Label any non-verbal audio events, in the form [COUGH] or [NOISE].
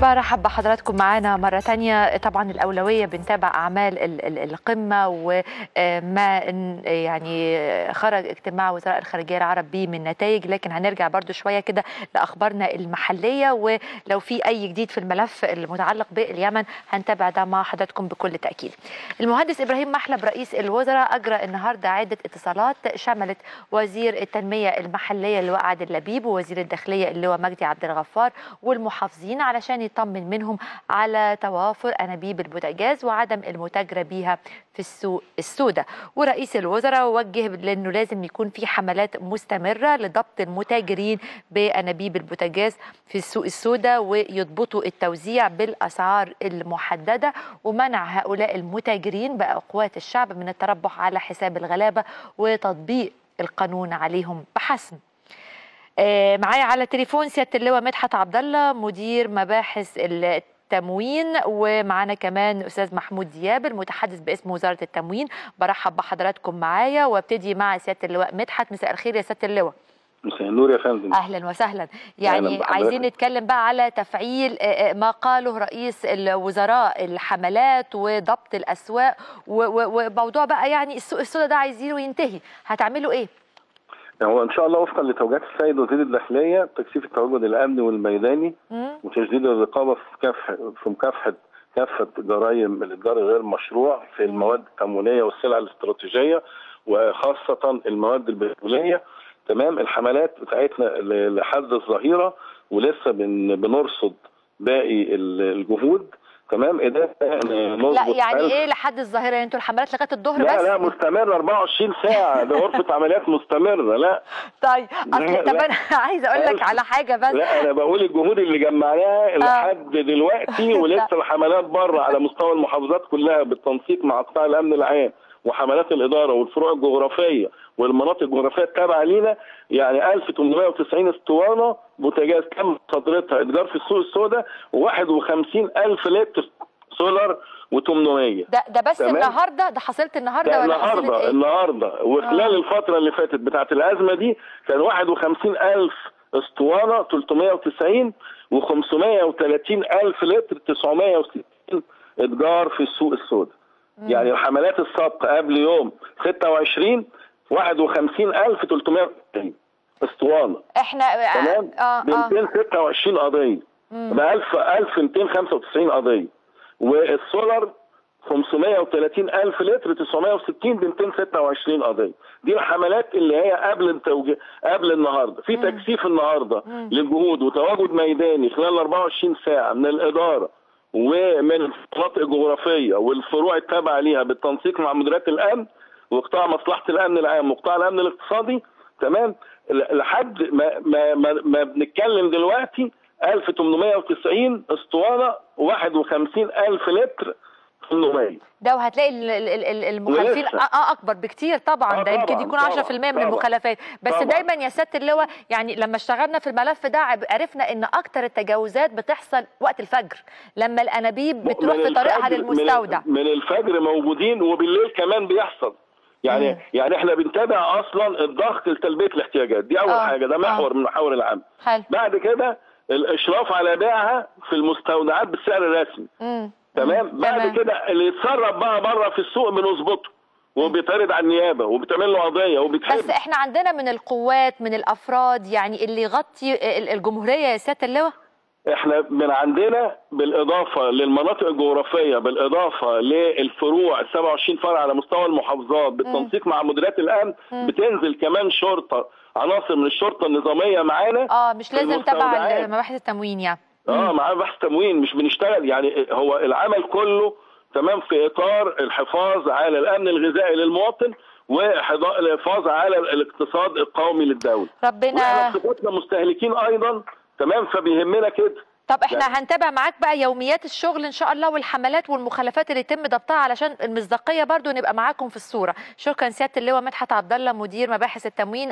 برحب بحضراتكم معانا مرة تانية. طبعا الأولوية بنتابع أعمال ال- ال- القمة وما يعني خرج اجتماع وزراء الخارجية العرب بيه من نتائج. لكن هنرجع برضو شوية كده لأخبارنا المحلية. ولو في أي جديد في الملف المتعلق باليمن هنتابع ده مع حضراتكم بكل تأكيد. المهندس إبراهيم محلب رئيس الوزراء أجرى النهاردة عدة اتصالات شملت وزير التنمية المحلية اللواء عادل لبيب ووزير الداخلية اللواء مجدي عبد الغفار والمحافظين علشان يطمن منهم على توافر أنابيب البوتاجاز وعدم المتاجرة بيها في السوق السوداء. ورئيس الوزراء وجه لأنه لازم يكون في حملات مستمرة لضبط المتاجرين بأنابيب البوتاجاز في السوق السوداء ويضبطوا التوزيع بالأسعار المحددة ومنع هؤلاء المتاجرين بأقوات الشعب من التربح على حساب الغلابة وتطبيق القانون عليهم بحسم. معايا على تليفون سيادة اللواء مدحت عبد الله مدير مباحث التموين ومعانا كمان أستاذ محمود دياب المتحدث باسم وزارة التموين. برحب بحضراتكم معايا وأبتدي مع سيادة اللواء مدحت. مساء الخير يا سيادة اللواء. مساء النور يا فندم. أهلا وسهلا. يعني. عايزين نتكلم بقى على تفعيل آه، آه، ما قاله رئيس الوزراء الحملات وضبط الأسواق وموضوع بقى يعني السوق السوداء ده عايزينه ينتهي. هتعملوا إيه؟ هو إن شاء الله وفقا لتوجيهات السيد وزير الداخلية تكثيف التواجد الأمني والميداني؟ وتشديد الرقابة في كافه في مكافحة كافة جرائم الاتجار غير المشروع في المواد التموينيه والسلع الاستراتيجية وخاصة المواد البترولية. تمام؟ الحملات بتاعتنا لحد الظهيرة ولسه بن بنرصد باقي ال- الجهود. تمام؟ قدرنا لا نظبط يعني ألف إيه لحد الظاهرة؟ يعني أنتوا الحملات لغاية الظهر لا بس؟ لا مستمر 24 ساعة. [LAUGHS] ده غرفة عمليات مستمرة لا. طيب اصل لا، طب لا. أنا [LAUGHS] عايزه أقول لك. على حاجة بس. لا أنا بقول الجهود اللي جمعناها لحد دلوقتي [LAUGHS] ولسه الحملات بره على مستوى المحافظات كلها بالتنسيق مع قطاع الأمن العام وحملات الإدارة والفروع الجغرافية والمناطق الجغرافية التابعة لينا. يعني 1890 اسطوانة بوتاجاز تم صدرتها اتجار في السوق السوداء و51000 لتر سولار و800 ده ده بس تمام. النهارده؟ ده حصلت النهارده ده ولا النهارده إيه؟ النهارده. وخلال آه. الفترة اللي فاتت بتاعت الأزمة دي كان 51000 اسطوانة 390 و530000 لتر 960 اتجار في السوق السوداء. يعني الحملات السابقه قبل يوم 26 51390 أسطوانة. إحنا تمام؟ آه ب آه 226 قضية. ب 1000 1295 قضية. والسولار 530 ألف لتر 960 ب 226 قضية. دي الحملات اللي هي قبل التوجيه قبل النهارده. في تكثيف النهارده للجهود وتواجد ميداني خلال 24 ساعة من الإدارة ومن المناطق الجغرافية والفروع التابعة ليها بالتنسيق مع مديريات الأمن وقطاع مصلحة الأمن العام وقطاع الأمن الاقتصادي. تمام؟ لحد ما ما ما, ما بنتكلم دلوقتي 1890 اسطوانة 51000 لتر 800 ده وهتلاقي ال- ال- ال- ال- المخالفين. آه آه أكبر بكتير طبعا. آه ده يمكن طبعاً، يكون طبعاً، 10% من طبعاً، المخالفات بس طبعاً. دايما يا سياده اللواء يعني لما اشتغلنا في الملف ده عرفنا إن أكتر التجاوزات بتحصل وقت الفجر لما الأنابيب بتروح في طريقها للمستودع. من الفجر موجودين وبالليل كمان بيحصل. يعني مم. يعني إحنا بنتابع أصلا الضغط لتلبية الاحتياجات دي أول آه، حاجة ده محور آه. من محاور العمل حلو بعد كده الإشراف على بيعها في المستودعات بالسعر الرسمي مم. تمام مم. بعد تمام. كده اللي يتسرب بقى بره في السوق بنظبطه وبيتعرض على النيابة وبتعمل له قضية وبيتحبس بس إحنا عندنا من القوات من الأفراد يعني اللي يغطي ال- الجمهورية يا سياده اللواء إحنا من عندنا بالإضافة للمناطق الجغرافية بالإضافة للفروع ال 27 فرع على مستوى المحافظات بالتنسيق مع مديريات الأمن بتنزل كمان شرطة عناصر من الشرطة النظامية معانا آه مش لازم تبع. مباحث التموين يعني. آه معاه بحث تموين مش بنشتغل يعني هو العمل كله تمام في إطار الحفاظ على الأمن الغذائي للمواطن والحفاظ على الاقتصاد القومي للدولة. ربنا بصفتنا مستهلكين أيضا تمام؟ فبيهمنا كده. طب إحنا هنتابع معاك بقى يوميات الشغل إن شاء الله والحملات والمخالفات اللي يتم ضبطها علشان المصداقية برضو نبقى معاكم في الصورة. شكرا سيادة اللواء مدحت عبد الله مدير مباحث التموين.